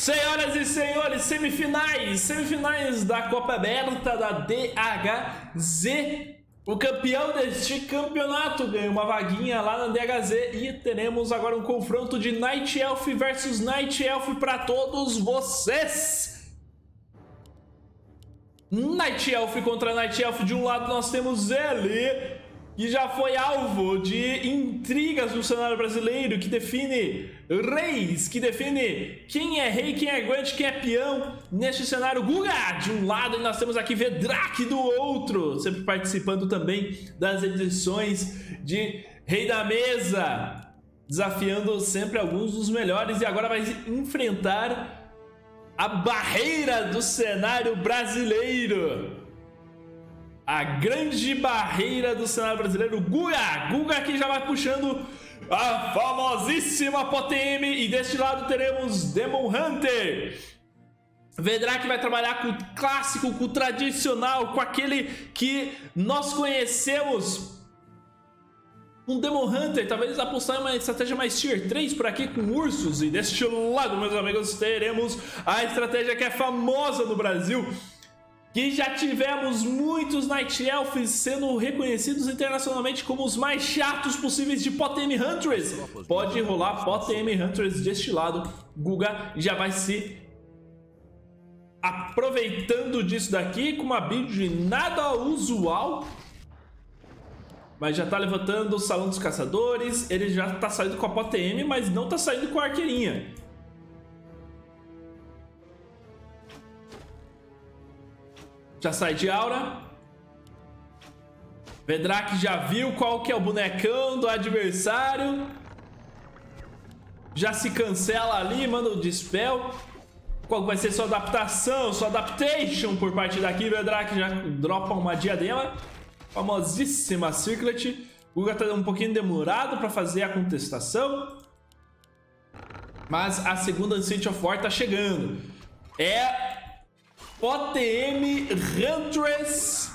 Senhoras e senhores, semifinais, semifinais da Copa Aberta da DHZ. O campeão deste campeonato ganha uma vaguinha lá na DHZ e teremos agora um confronto de Night Elf versus Night Elf para todos vocês. Night Elf contra Night Elf, de um lado nós temos ele, que já foi alvo de intrigas no cenário brasileiro, que define reis, que define quem é rei, quem é guante, quem é peão neste cenário. Guga de um lado e nós temos aqui Vedrak do outro, sempre participando também das edições de Rei da Mesa, desafiando sempre alguns dos melhores e agora vai enfrentar a barreira do cenário brasileiro a grande barreira do cenário brasileiro, Guga. Guga que já vai puxando a famosíssima POTM. E deste lado teremos Demon Hunter. Vedrak vai trabalhar com o clássico, com o tradicional, com aquele que nós conhecemos. Um Demon Hunter, talvez apostar em uma estratégia mais Tier 3 por aqui com ursos. E deste lado, meus amigos, teremos a estratégia que é famosa no Brasil, que já tivemos muitos Night Elves sendo reconhecidos internacionalmente como os mais chatos possíveis de Potm Huntress. Pode rolar Potm Huntress deste lado. Guga já vai se aproveitando disso daqui com uma build nada usual. Mas já tá levantando o Salão dos Caçadores. Ele já tá saindo com a Potm, mas não tá saindo com a Arqueirinha. Já sai de aura. Vedrak já viu qual que é o bonecão do adversário. Já se cancela ali, manda o dispel. Qual vai ser sua adaptação, sua adaptation por parte daqui? Vedrak já dropa uma diadema. Famosíssima Circlet. Guga tá um pouquinho demorado para fazer a contestação. Mas a segunda Ancient of War tá chegando. É OTM Huntress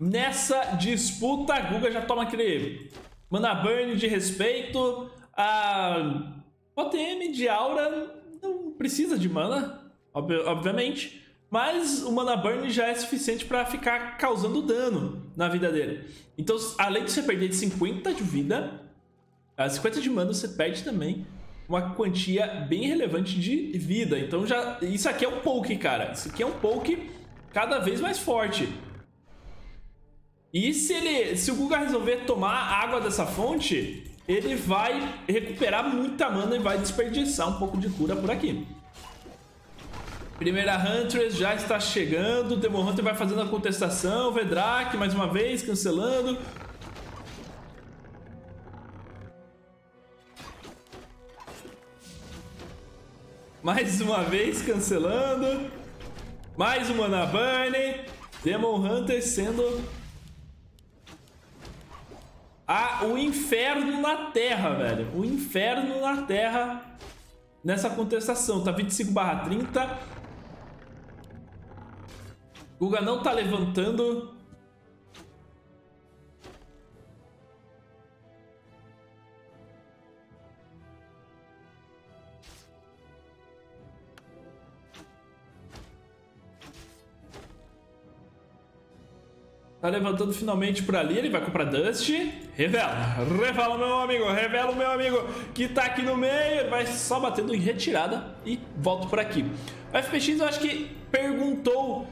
nessa disputa. Guga já toma aquele mana burn de respeito. A OTM de aura não precisa de mana, ob obviamente. Mas o mana burn já é suficiente para ficar causando dano na vida dele. Então, além de você perder 50 de vida, 50 de mana você perde também uma quantia bem relevante de vida. Então já isso aqui é um poke, cara. Isso aqui é um poke cada vez mais forte. E se ele, se o Guga resolver tomar água dessa fonte, ele vai recuperar muita mana e vai desperdiçar um pouco de cura por aqui. Primeira Huntress já está chegando, o Demon Hunter vai fazendo a contestação, Vedrak mais uma vez cancelando, Mais uma vez cancelando. Mais uma na Burn. Demon Hunter sendo... Ah, o inferno na Terra, velho. O inferno na Terra nessa contestação. Tá 25 barra 30. Guga não tá levantando. Tá levantando finalmente por ali, ele vai comprar Dust. Revela, revela meu amigo, revela o meu amigo que tá aqui no meio. Vai só batendo em retirada e volto por aqui. O FPX eu acho que perguntou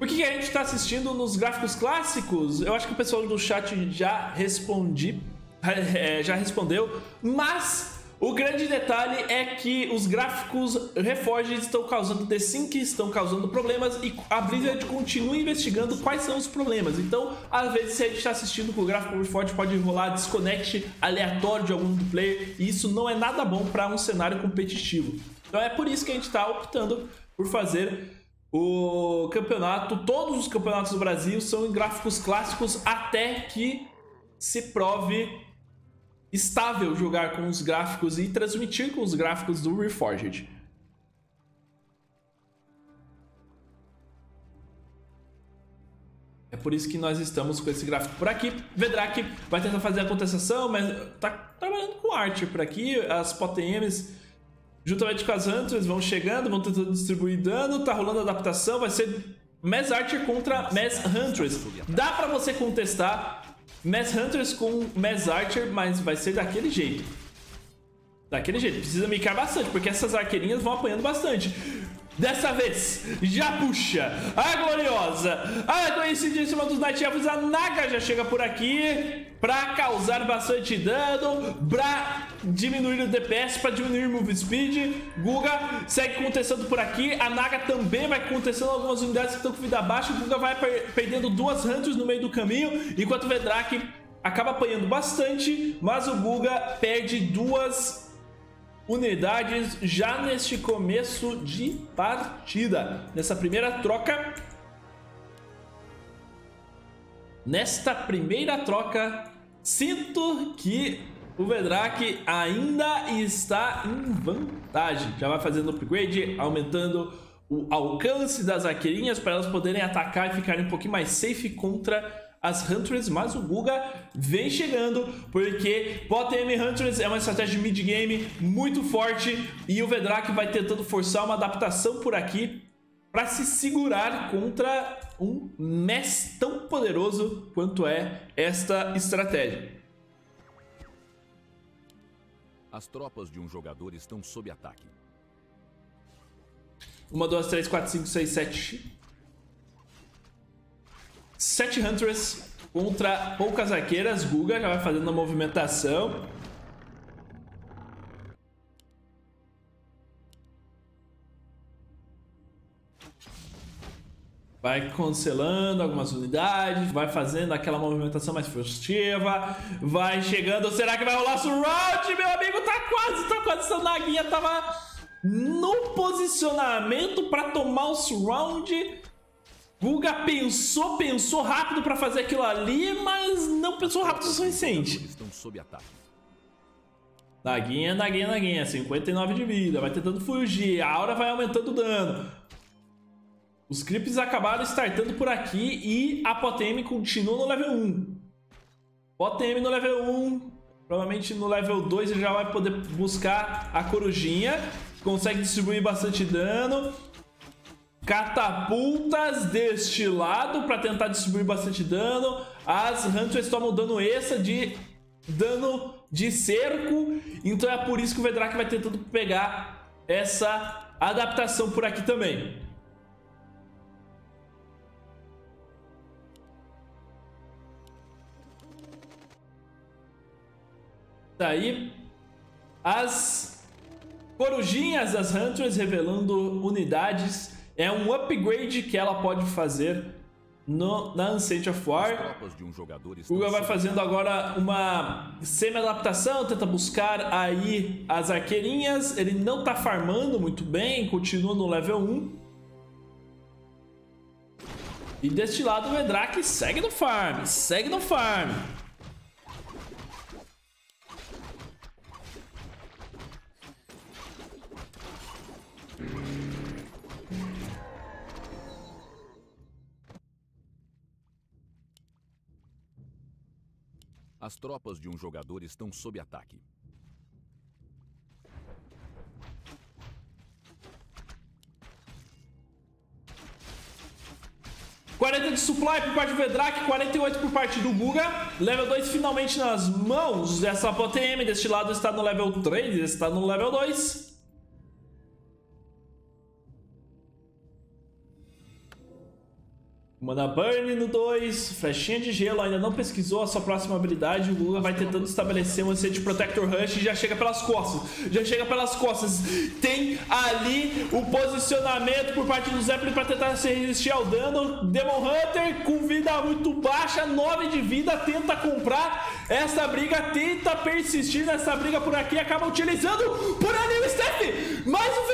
por que, a gente tá assistindo nos gráficos clássicos. Eu acho que o pessoal do chat já respondi, é, já respondeu, mas o grande detalhe é que os gráficos Reforged estão causando desync, estão causando problemas e a Blizzard continua investigando quais são os problemas. Então, às vezes, se a gente está assistindo com o gráfico Reforged, pode rolar desconnect aleatório de algum do player e isso não é nada bom para um cenário competitivo. Então é por isso que a gente está optando por fazer o campeonato, todos os campeonatos do Brasil são em gráficos clássicos até que se prove estável jogar com os gráficos e transmitir com os gráficos do Reforged. É por isso que nós estamos com esse gráfico por aqui. Vedrak vai tentar fazer a contestação, mas tá trabalhando com arte por aqui. As POTMs juntamente com as Hunters, vão chegando, vão tentando distribuir dano, tá rolando adaptação, vai ser Mass Archer contra Mass Hunters. Dá pra você contestar Mass Hunters com Mass Archer, mas vai ser daquele jeito. Daquele jeito, precisa micar bastante, porque essas arqueirinhas vão apanhando bastante. Dessa vez, já puxa a gloriosa, a conhecidíssima dos Night Elves, a Naga já chega por aqui pra causar bastante dano, pra diminuir o DPS, pra diminuir o move speed. Guga segue contestando por aqui, a Naga também vai contestando algumas unidades que estão com vida baixa. O Guga vai per perdendo duas Hunters no meio do caminho, enquanto o Vedrak acaba apanhando bastante, mas o Guga perde duas unidades já neste começo de partida. Nessa primeira troca. Nesta primeira troca, sinto que o Vedrak ainda está em vantagem. Já vai fazendo upgrade, aumentando o alcance das arqueirinhas para elas poderem atacar e ficarem um pouquinho mais safe contra as Hunters, mas o Guga vem chegando, porque Bottom Hunters é uma estratégia de mid-game muito forte e o Vedrak vai tentando forçar uma adaptação por aqui para se segurar contra um mess tão poderoso quanto é esta estratégia. As tropas de um jogador estão sob ataque. Uma, duas, três, quatro, cinco, seis, sete Sete Hunters contra poucas arqueiras. Guga já vai fazendo a movimentação. Vai cancelando algumas unidades, vai fazendo aquela movimentação mais furtiva, vai chegando. Será que vai rolar surround? Meu amigo tá quase, tá quase. Essa naguinha tava no posicionamento para tomar o surround. Guga pensou, pensou rápido para fazer aquilo ali, mas não pensou rápido o suficiente. Estão sob ataque. Naguinha, naguinha, naguinha. 59 de vida. Vai tentando fugir. A aura vai aumentando o dano. Os creeps acabaram startando por aqui e a Potem continua no level 1. Potem no level 1. Provavelmente no level 2 ele já vai poder buscar a corujinha. Consegue distribuir bastante dano catapultas deste lado para tentar distribuir bastante dano. As Hunters tomam dano extra de dano de cerco. Então é por isso que o Vedrak vai tentando pegar essa adaptação por aqui também. Daí as corujinhas das Hunters revelando unidades é um upgrade que ela pode fazer no, na Ancient of War. Um o Guga vai fazendo agora uma semi-adaptação, tenta buscar aí as arqueirinhas. Ele não tá farmando muito bem, continua no level 1. E deste lado o Edrak segue no farm, segue no farm. As tropas de um jogador estão sob ataque. Quarenta de supply por parte do Vedrak, 48 por parte do Guga. Level 2 finalmente nas mãos dessa POTM. Deste lado está no level 3, está no level 2. Mana Burn no 2, flechinha de gelo, ainda não pesquisou a sua próxima habilidade. O Guga vai tentando estabelecer um de Protector Rush e já chega pelas costas. Já chega pelas costas. Tem ali o posicionamento por parte do Zeppelin para tentar se resistir ao dano. Demon Hunter com vida muito baixa, 9 de vida, tenta comprar essa briga, tenta persistir nessa briga por aqui, acaba utilizando por ali o Steph. Mas o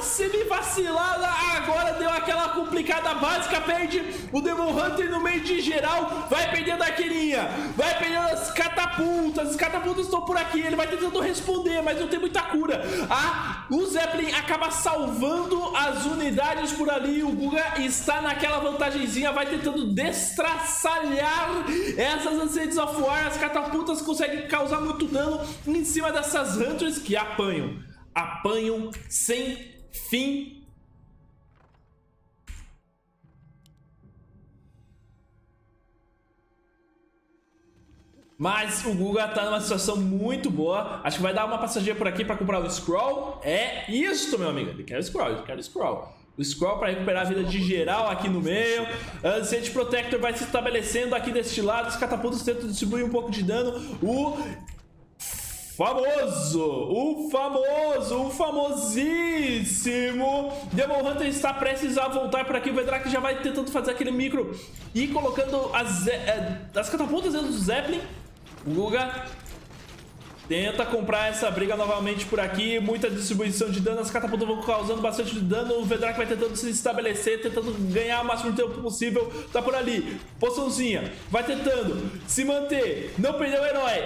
Dá uma semi-vacilada, agora deu aquela complicada básica, perde o Demon Hunter no meio de geral vai perdendo a queirinha, vai perdendo as catapultas. As catapultas estão por aqui. Ele vai tentando responder, mas não tem muita cura. Ah, o Zeppelin acaba salvando as unidades por ali. O Guga está naquela vantagemzinha, vai tentando destraçalhar essas Ancestors of War. As catapultas conseguem causar muito dano em cima dessas Hunters que apanham apanham sem fim Mas o Guga tá numa situação muito boa. Acho que vai dar uma passageira por aqui para comprar o Scroll. É isso, meu amigo. Ele quer o Scroll, ele quer o Scroll. O Scroll para recuperar a vida de geral aqui no meio. Ancient Protector vai se estabelecendo aqui deste lado. Os catapultos tentam distribuir um pouco de dano. O famoso, o famoso, o famosíssimo Demon Hunter está prestes a voltar por aqui. O Vedrak já vai tentando fazer aquele micro e colocando as, eh, as catapultas dentro do Zeppelin. O Guga tenta comprar essa briga novamente por aqui. Muita distribuição de dano. As catapultas vão causando bastante dano. O Vedrak vai tentando se estabelecer, tentando ganhar o máximo tempo possível. Tá por ali. Poçãozinha. Vai tentando se manter. Não perder o herói.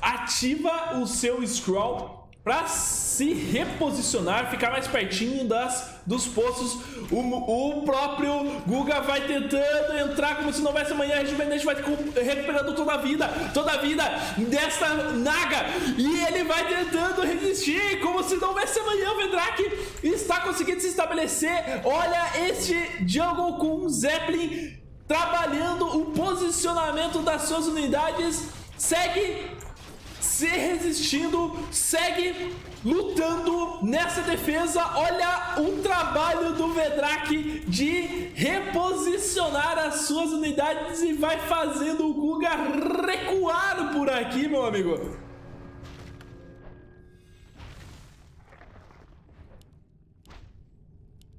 Ativa o seu scroll para se reposicionar, ficar mais pertinho das, dos poços. O, o próprio Guga vai tentando entrar como se não houvesse amanhã. Rejuvenescente vai recuperando toda a vida, toda a vida desta Naga. E ele vai tentando resistir como se não houvesse amanhã. O Vendrak está conseguindo se estabelecer. Olha este jungle com Zeppelin trabalhando o posicionamento das suas unidades. Segue se resistindo, segue lutando nessa defesa. Olha o trabalho do Vedrak de reposicionar as suas unidades e vai fazendo o Guga recuar por aqui, meu amigo.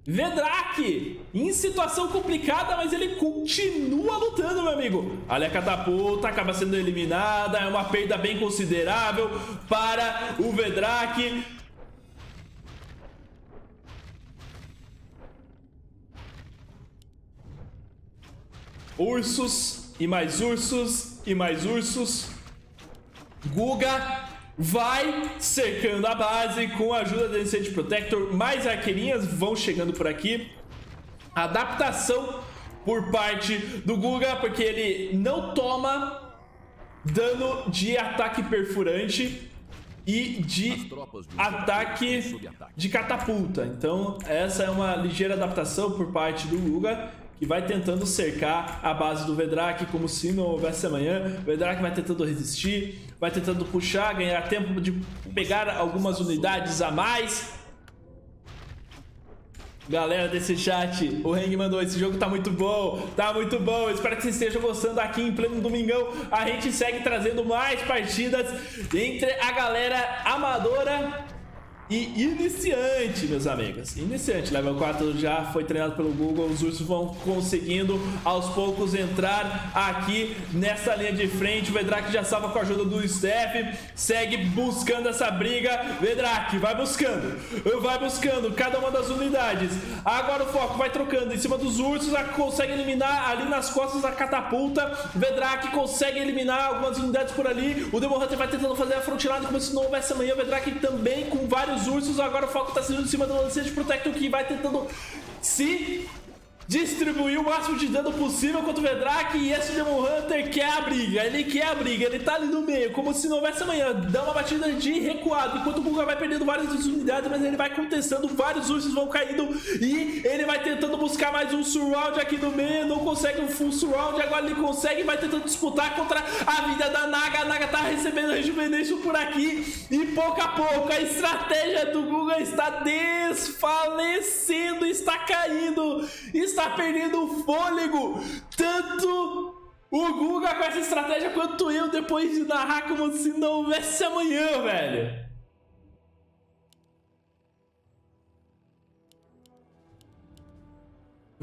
Vedrak, em situação complicada, mas ele continua lutando, meu amigo. Ali a catapulta acaba sendo eliminada, é uma perda bem considerável para o Vedrak. Ursos e mais ursos e mais ursos. Guga vai cercando a base com a ajuda do Ancient Protector. Mais arqueirinhas vão chegando por aqui. Adaptação por parte do Guga, porque ele não toma dano de ataque perfurante e de ataque de catapulta. Então, essa é uma ligeira adaptação por parte do Guga que vai tentando cercar a base do Vedrak como se não houvesse amanhã. O Vedrak vai tentando resistir, vai tentando puxar, ganhar tempo de pegar algumas unidades a mais. Galera desse chat, o Hang mandou, esse jogo tá muito bom, tá muito bom, espero que vocês estejam gostando aqui em pleno domingão, a gente segue trazendo mais partidas entre a galera amadora e iniciante, meus amigos. Iniciante, level 4 já foi treinado pelo Google. Os ursos vão conseguindo aos poucos entrar aqui nessa linha de frente. O Vedrak já salva com a ajuda do Steph. Segue buscando essa briga. Vedrak, vai buscando. Vai buscando cada uma das unidades. Agora o foco vai trocando em cima dos ursos. Consegue eliminar ali nas costas a catapulta. Vedrak consegue eliminar algumas unidades por ali. O Demon Hunter vai tentando fazer a frontilada como se não houvesse amanhã. Vedrak também com vários os ursos, agora o foco tá sendo em cima do Lancete Protector que vai tentando se distribuir o máximo de dano possível contra o Vedrak e esse Demon Hunter quer a briga, ele quer a briga, ele tá ali no meio, como se não houvesse amanhã, dá uma batida de recuado, enquanto o Guga vai perdendo várias unidades, mas ele vai contestando, vários ursos vão caindo e ele vai tentando buscar mais um surround aqui no meio, não consegue um full surround, agora ele consegue, vai tentando disputar contra a vida da Naga, a Naga tá recebendo rejuvenescimento por aqui e pouco a pouco a estratégia do Guga está desfalecendo, está caindo, está está perdendo o fôlego. Tanto o Guga com essa estratégia quanto eu depois de narrar como se não houvesse amanhã, velho.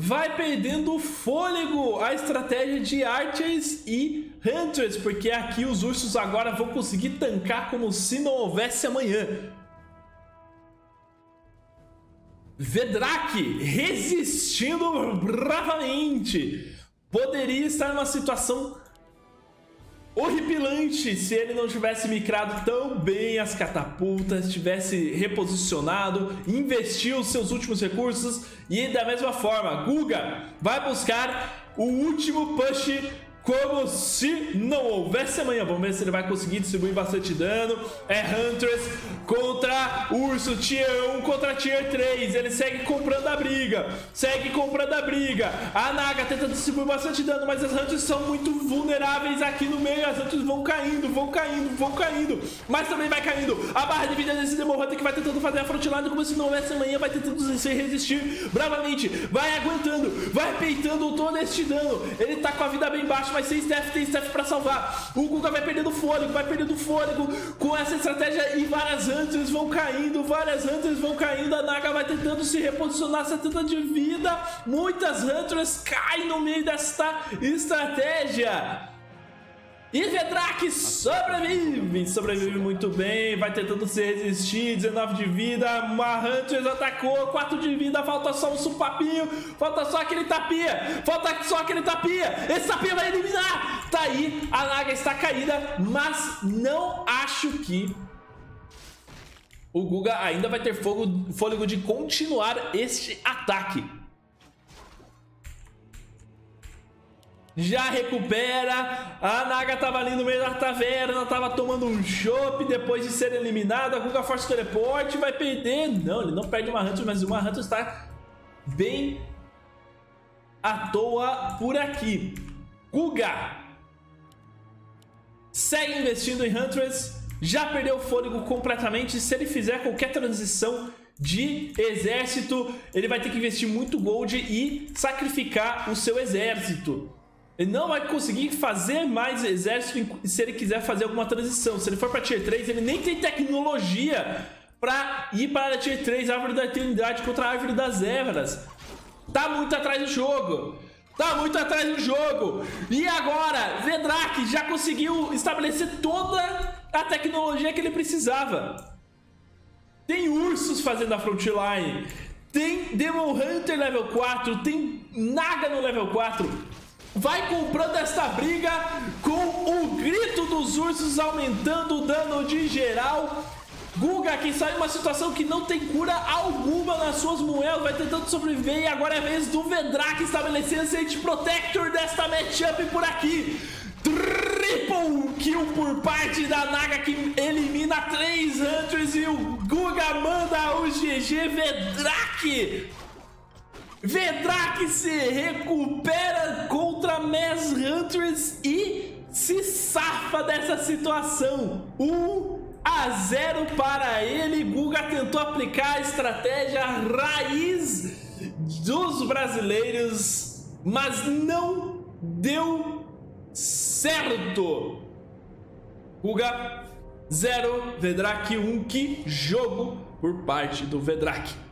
Vai perdendo fôlego a estratégia de Archers e Hunters, porque aqui os ursos agora vão conseguir tancar como se não houvesse amanhã. Vedrak resistindo bravamente. Poderia estar numa situação horripilante se ele não tivesse micrado tão bem as catapultas, tivesse reposicionado, investiu seus últimos recursos e da mesma forma, Guga vai buscar o último push como se não houvesse amanhã. Vamos ver se ele vai conseguir distribuir bastante dano. É Huntress contra Urso, Tier 1 contra Tier 3. Ele segue comprando a briga, segue comprando a briga. A Naga tenta distribuir bastante dano, mas as Hunters são muito vulneráveis aqui no meio. As Hunters vão caindo, vão caindo, vão caindo. Mas também vai caindo. A barra de vida desse Demon Hunter que vai tentando fazer a frontline como se não houvesse amanhã. Vai tentando se resistir bravamente. Vai aguentando, vai peitando todo este dano. Ele tá com a vida bem baixa, mas sem Steph, tem Steph pra salvar. O Guga vai perdendo fôlego, vai perdendo fôlego com essa estratégia e várias Hunters vão caindo, várias Hunters vão caindo. A Naga vai tentando se reposicionar, 70 de vida. Muitas Hunters caem no meio desta estratégia. Vedrak sobrevive, sobrevive muito bem, vai tentando se resistir, 19 de vida, uma Hunters atacou, 4 de vida, falta só um supapinho, falta só aquele tapinha, falta só aquele tapinha, esse tapinha vai eliminar! Tá aí, a Naga está caída, mas não acho que o Guga ainda vai ter fôlego de continuar este ataque. Já recupera. A Naga tava ali no meio da taverna, tava tomando um chopp depois de ser eliminada. Guga força o teleporte, vai perder. Não, ele não perde uma Hunter, mas uma Hunter está bem à toa por aqui. Guga segue investindo em Huntress, já perdeu o fôlego completamente. Se ele fizer qualquer transição de exército, ele vai ter que investir muito gold e sacrificar o seu exército. Ele não vai conseguir fazer mais exército se ele quiser fazer alguma transição. Se ele for para Tier 3, ele nem tem tecnologia para ir para Tier 3, Árvore da Eternidade contra a Árvore das Eras. Tá muito atrás do jogo. Tá muito atrás do jogo. E agora, Vedrak já conseguiu estabelecer toda a tecnologia que ele precisava. Tem ursos fazendo a frontline. Tem Demon Hunter level 4. Tem Naga no level 4 vai comprando esta briga com o grito dos ursos aumentando o dano de geral. Guga que sai uma situação que não tem cura alguma nas suas moedas, vai tentando sobreviver e agora é a vez do Vedrak estabelecer esse Protector desta matchup por aqui. Triple kill por parte da Naga que elimina três Hunters e o Guga manda o GG Vedrak Vedrak se recupera contra Mass Hunters e se safa dessa situação. 1 a 0 para ele. Guga tentou aplicar a estratégia raiz dos brasileiros, mas não deu certo. Guga 0, Vedrak 1. Que jogo por parte do Vedrak.